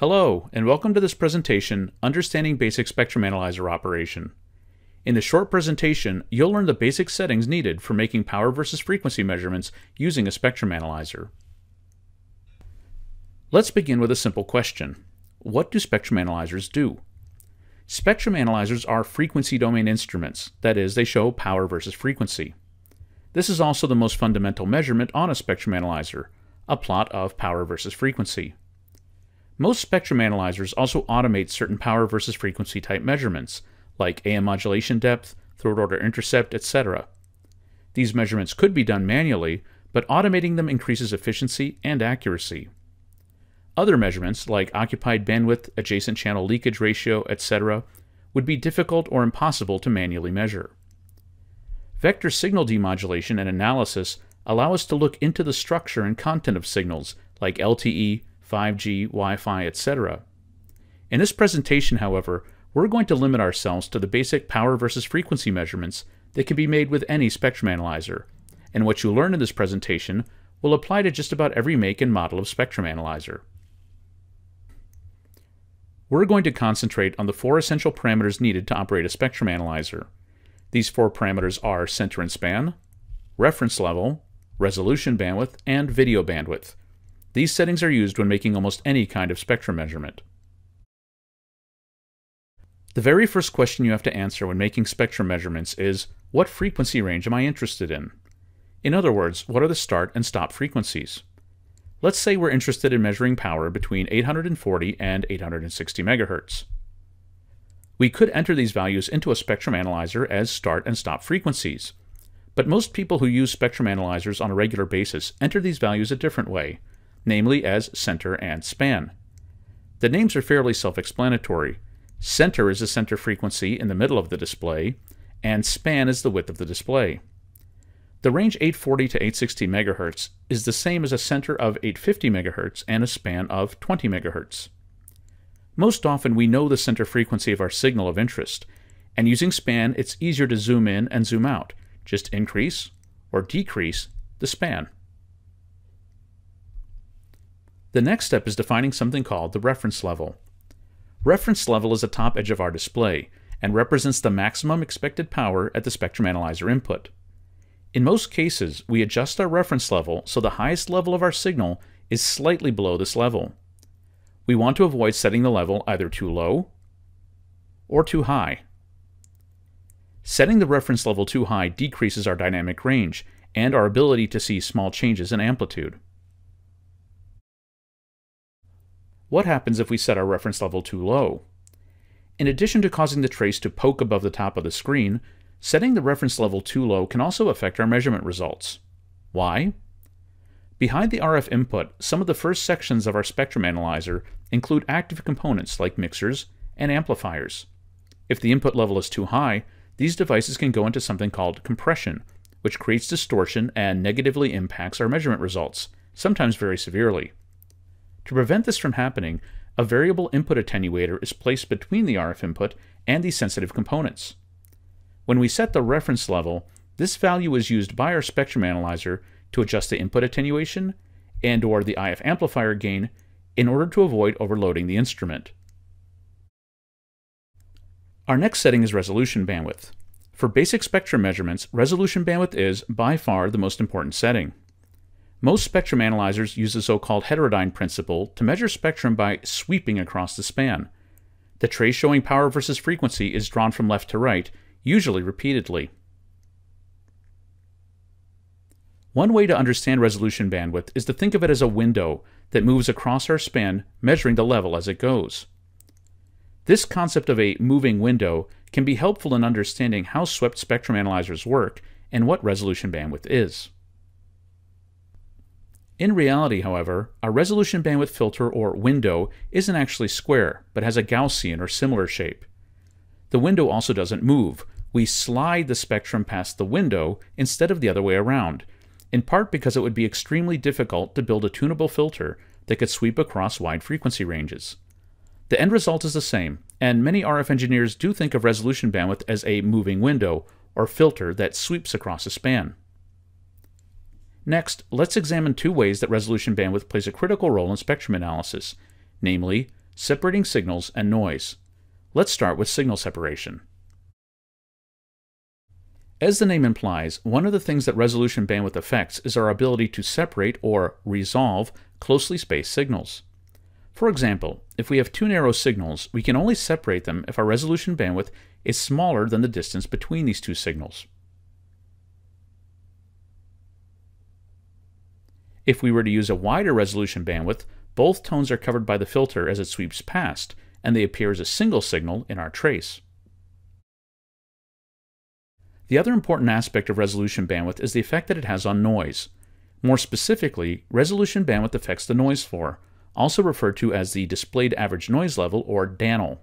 Hello, and welcome to this presentation, Understanding Basic Spectrum Analyzer Operation. In this short presentation, you'll learn the basic settings needed for making power versus frequency measurements using a spectrum analyzer. Let's begin with a simple question. What do spectrum analyzers do? Spectrum analyzers are frequency domain instruments, that is, they show power versus frequency. This is also the most fundamental measurement on a spectrum analyzer, a plot of power versus frequency. Most spectrum analyzers also automate certain power versus frequency type measurements, like AM modulation depth, third order intercept, etc. These measurements could be done manually, but automating them increases efficiency and accuracy. Other measurements, like occupied bandwidth, adjacent channel leakage ratio, etc., would be difficult or impossible to manually measure. Vector signal demodulation and analysis allow us to look into the structure and content of signals like LTE, 5G, Wi-Fi, etc. In this presentation, however, we're going to limit ourselves to the basic power versus frequency measurements that can be made with any spectrum analyzer, and what you learn in this presentation will apply to just about every make and model of spectrum analyzer. We're going to concentrate on the four essential parameters needed to operate a spectrum analyzer. These four parameters are center and span, reference level, resolution bandwidth, and video bandwidth. These settings are used when making almost any kind of spectrum measurement. The very first question you have to answer when making spectrum measurements is, what frequency range am I interested in? In other words, what are the start and stop frequencies? Let's say we're interested in measuring power between 840 and 860 MHz. We could enter these values into a spectrum analyzer as start and stop frequencies, but most people who use spectrum analyzers on a regular basis enter these values a different way, namely as center and span. The names are fairly self-explanatory. Center is the center frequency in the middle of the display, and span is the width of the display. The range 840 to 860 MHz is the same as a center of 850 MHz and a span of 20 MHz. Most often we know the center frequency of our signal of interest, and using span it's easier to zoom in and zoom out. Just increase or decrease the span. The next step is defining something called the reference level. Reference level is the top edge of our display and represents the maximum expected power at the spectrum analyzer input. In most cases, we adjust our reference level so the highest level of our signal is slightly below this level. We want to avoid setting the level either too low or too high. Setting the reference level too high decreases our dynamic range and our ability to see small changes in amplitude. What happens if we set our reference level too low? In addition to causing the trace to poke above the top of the screen, setting the reference level too low can also affect our measurement results. Why? Behind the RF input, some of the first sections of our spectrum analyzer include active components like mixers and amplifiers. If the input level is too high, these devices can go into something called compression, which creates distortion and negatively impacts our measurement results, sometimes very severely. To prevent this from happening, a variable input attenuator is placed between the RF input and the sensitive components. When we set the reference level, this value is used by our spectrum analyzer to adjust the input attenuation and or the IF amplifier gain in order to avoid overloading the instrument. Our next setting is resolution bandwidth. For basic spectrum measurements, resolution bandwidth is, by far, the most important setting. Most spectrum analyzers use the so-called heterodyne principle to measure spectrum by sweeping across the span. The trace showing power versus frequency is drawn from left to right, usually repeatedly. One way to understand resolution bandwidth is to think of it as a window that moves across our span, measuring the level as it goes. This concept of a moving window can be helpful in understanding how swept spectrum analyzers work and what resolution bandwidth is. In reality, however, a resolution bandwidth filter or window isn't actually square, but has a Gaussian or similar shape. The window also doesn't move. We slide the spectrum past the window instead of the other way around, in part because it would be extremely difficult to build a tunable filter that could sweep across wide frequency ranges. The end result is the same, and many RF engineers do think of resolution bandwidth as a moving window or filter that sweeps across a span. Next, let's examine two ways that resolution bandwidth plays a critical role in spectrum analysis, namely separating signals and noise. Let's start with signal separation. As the name implies, one of the things that resolution bandwidth affects is our ability to separate or resolve closely spaced signals. For example, if we have two narrow signals, we can only separate them if our resolution bandwidth is smaller than the distance between these two signals. If we were to use a wider resolution bandwidth, both tones are covered by the filter as it sweeps past, and they appear as a single signal in our trace. The other important aspect of resolution bandwidth is the effect that it has on noise. More specifically, resolution bandwidth affects the noise floor, also referred to as the displayed average noise level or DANL.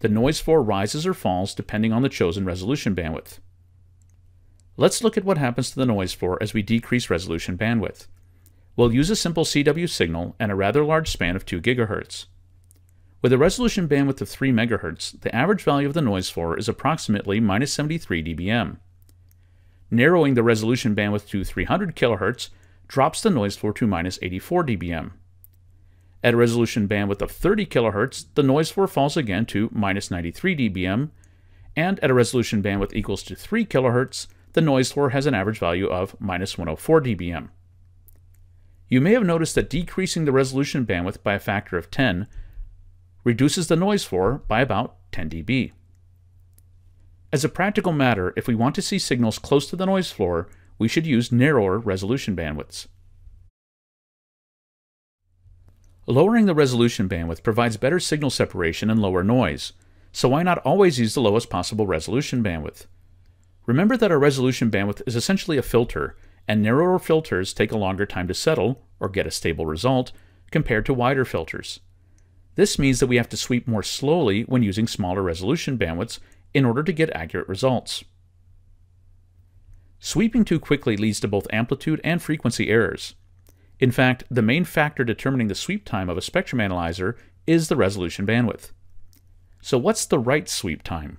The noise floor rises or falls depending on the chosen resolution bandwidth. Let's look at what happens to the noise floor as we decrease resolution bandwidth. We'll use a simple CW signal and a rather large span of 2 GHz. With a resolution bandwidth of 3 MHz, the average value of the noise floor is approximately minus 73 dBm. Narrowing the resolution bandwidth to 300 kHz drops the noise floor to minus 84 dBm. At a resolution bandwidth of 30 kHz, the noise floor falls again to minus 93 dBm, and at a resolution bandwidth equals to 3 kHz, the noise floor has an average value of minus 104 dBm. You may have noticed that decreasing the resolution bandwidth by a factor of 10 reduces the noise floor by about 10 dB. As a practical matter, if we want to see signals close to the noise floor, we should use narrower resolution bandwidths. Lowering the resolution bandwidth provides better signal separation and lower noise, so why not always use the lowest possible resolution bandwidth? Remember that our resolution bandwidth is essentially a filter, and narrower filters take a longer time to settle, or get a stable result, compared to wider filters. This means that we have to sweep more slowly when using smaller resolution bandwidths in order to get accurate results. Sweeping too quickly leads to both amplitude and frequency errors. In fact, the main factor determining the sweep time of a spectrum analyzer is the resolution bandwidth. So what's the right sweep time?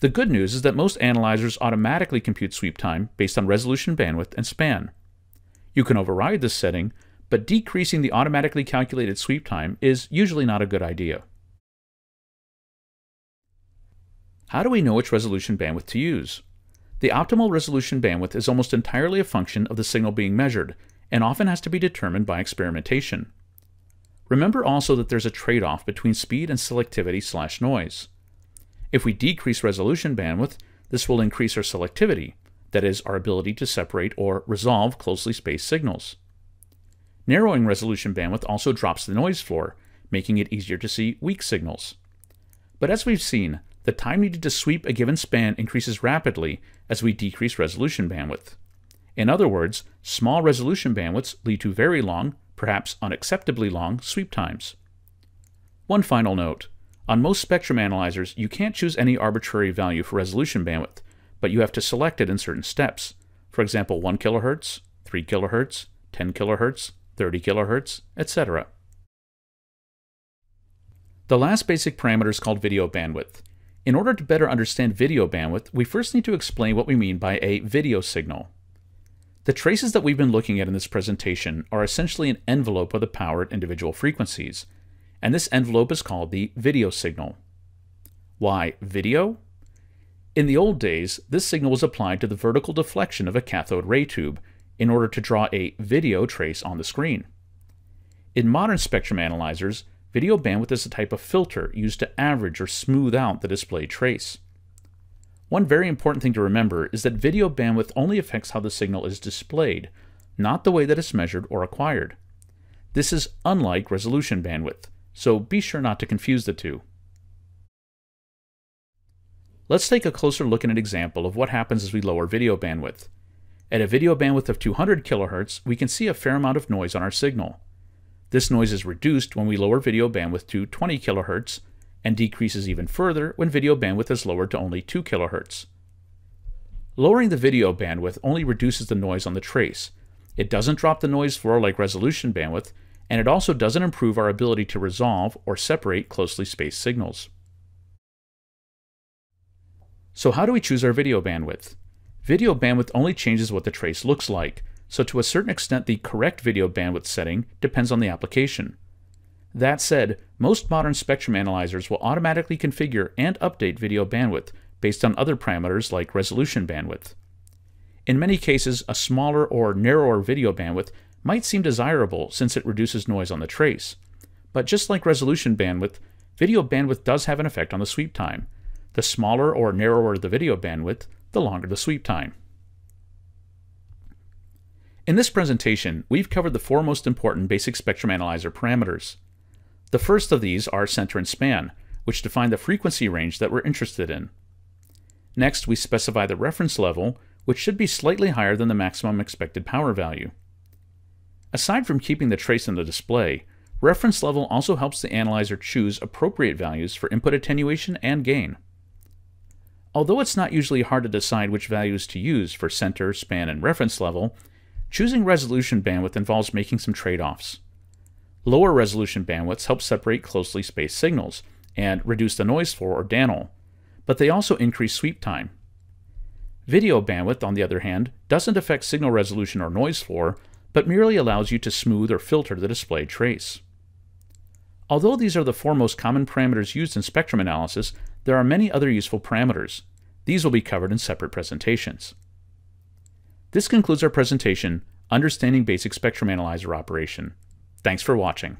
The good news is that most analyzers automatically compute sweep time based on resolution bandwidth and span. You can override this setting, but decreasing the automatically calculated sweep time is usually not a good idea. How do we know which resolution bandwidth to use? The optimal resolution bandwidth is almost entirely a function of the signal being measured, and often has to be determined by experimentation. Remember also that there's a trade-off between speed and selectivity slash noise. If we decrease resolution bandwidth, this will increase our selectivity, that is, our ability to separate or resolve closely spaced signals. Narrowing resolution bandwidth also drops the noise floor, making it easier to see weak signals. But as we've seen, the time needed to sweep a given span increases rapidly as we decrease resolution bandwidth. In other words, small resolution bandwidths lead to very long, perhaps unacceptably long, sweep times. One final note. On most spectrum analyzers, you can't choose any arbitrary value for resolution bandwidth, but you have to select it in certain steps. For example, 1 kHz, 3 kHz, 10 kHz, 30 kHz, etc. The last basic parameter is called video bandwidth. In order to better understand video bandwidth, we first need to explain what we mean by a video signal. The traces that we've been looking at in this presentation are essentially an envelope of the power at individual frequencies, and this envelope is called the video signal. Why video? In the old days, this signal was applied to the vertical deflection of a cathode ray tube in order to draw a video trace on the screen. In modern spectrum analyzers, video bandwidth is a type of filter used to average or smooth out the display trace. One very important thing to remember is that video bandwidth only affects how the signal is displayed, not the way that it's measured or acquired. This is unlike resolution bandwidth, so be sure not to confuse the two. Let's take a closer look at an example of what happens as we lower video bandwidth. At a video bandwidth of 200 kHz, we can see a fair amount of noise on our signal. This noise is reduced when we lower video bandwidth to 20 kHz and decreases even further when video bandwidth is lowered to only 2 kHz. Lowering the video bandwidth only reduces the noise on the trace. It doesn't drop the noise floor like resolution bandwidth, and it also doesn't improve our ability to resolve or separate closely spaced signals. So how do we choose our video bandwidth? Video bandwidth only changes what the trace looks like, so to a certain extent the correct video bandwidth setting depends on the application. That said, most modern spectrum analyzers will automatically configure and update video bandwidth based on other parameters like resolution bandwidth. In many cases, a smaller or narrower video bandwidth might seem desirable since it reduces noise on the trace. But just like resolution bandwidth, video bandwidth does have an effect on the sweep time. The smaller or narrower the video bandwidth, the longer the sweep time. In this presentation, we've covered the four most important basic spectrum analyzer parameters. The first of these are center and span, which define the frequency range that we're interested in. Next, we specify the reference level, which should be slightly higher than the maximum expected power value. Aside from keeping the trace in the display, reference level also helps the analyzer choose appropriate values for input attenuation and gain. Although it's not usually hard to decide which values to use for center, span, and reference level, choosing resolution bandwidth involves making some trade-offs. Lower resolution bandwidths help separate closely spaced signals and reduce the noise floor or DANL, but they also increase sweep time. Video bandwidth, on the other hand, doesn't affect signal resolution or noise floor, but merely allows you to smooth or filter the displayed trace. Although these are the four most common parameters used in spectrum analysis, there are many other useful parameters. These will be covered in separate presentations. This concludes our presentation, Understanding Basic Spectrum Analyzer Operation. Thanks for watching.